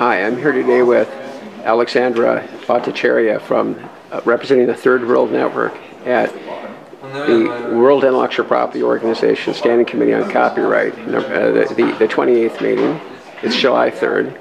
Hi, I'm here today with Alexandra Bhattacharya from uh, representing the Third World Network at the World Intellectual Property Organization Standing Committee on Copyright, uh, the, the, the 28th meeting. It's July 3rd.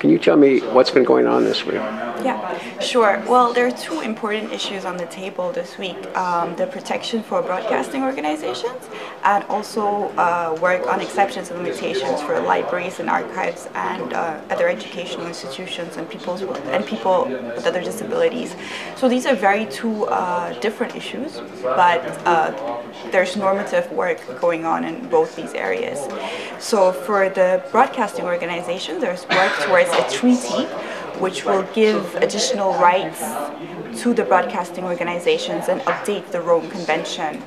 Can you tell me what's been going on this week? Yeah, sure. Well, there are two important issues on the table this week um, the protection for broadcasting organizations and also uh, work on exceptions and limitations for libraries and archives and uh, other educational institutions and, people's, and people with other disabilities. So these are very two uh, different issues, but uh, there's normative work going on in both these areas. So for the broadcasting organizations, there's work towards a treaty which will give additional rights to the broadcasting organizations and update the Rome Convention.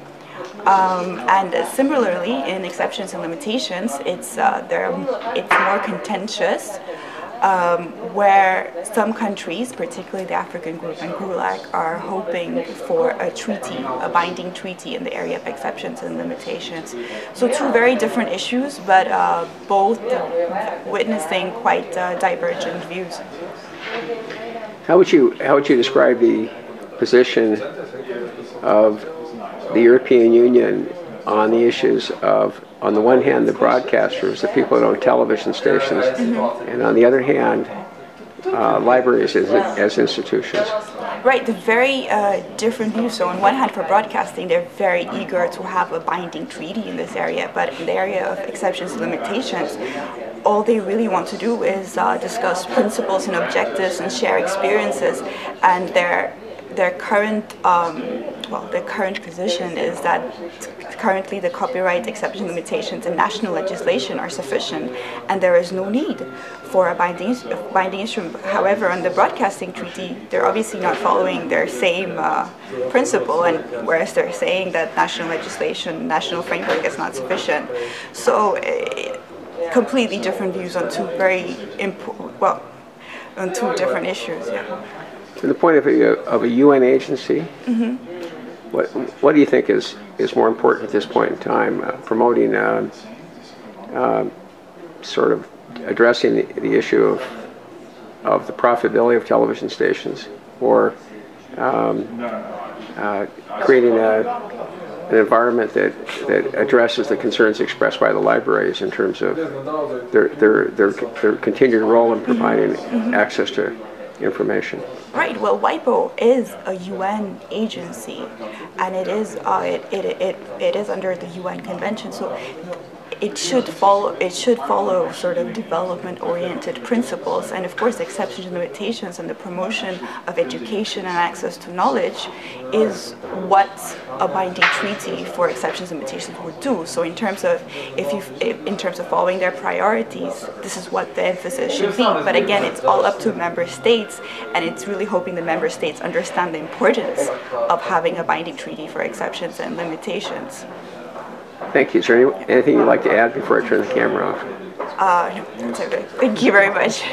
Um, and similarly, in exceptions and limitations, it's, uh, it's more contentious um, where some countries, particularly the African group and GRULAC, are hoping for a treaty, a binding treaty in the area of exceptions and limitations. So two very different issues, but uh, both witnessing quite uh, divergent views. How would you how would you describe the position of the European Union on the issues of on the one hand, the broadcasters, the people that own television stations, mm-hmm. and on the other hand, uh, libraries as, as, institutions. Right, the very uh, different views. So, on one hand, for broadcasting, they're very eager to have a binding treaty in this area, but in the area of exceptions and limitations, all they really want to do is uh, discuss principles and objectives and share experiences, and their their current um, well, their current position is that currently the copyright exception limitations in national legislation are sufficient and there is no need for a binding, binding instrument. However, on the broadcasting treaty, they're obviously not following their same uh, principle, and whereas they're saying that national legislation, national framework is not sufficient. So, uh, completely different views on two very important, well, on two different issues, yeah. From the point of view of a UN agency, mm-hmm. what, what do you think is, is more important at this point in time? Uh, promoting, uh, uh, sort of addressing the, the, issue of, of the profitability of television stations or um, uh, creating a, an environment that, that addresses the concerns expressed by the libraries in terms of their, their, their, their continued role in providing mm-hmm. access to information. Right. Well, WIPO is a UN agency, and it is uh, it, it, it, it is under the UN Convention. So it should follow it should follow sort of development oriented principles and of course exceptions and limitations and the promotion of education and access to knowledge is what a binding treaty for exceptions and limitations would do. So in terms of if you in terms of following their priorities this is what the emphasis should be. But again it's all up to member states and it's really hoping the member states understand the importance of having a binding treaty for exceptions and limitations Thank you. Is there any, anything you'd like to add before I turn the camera off? Uh, no, that's okay. Thank you very much.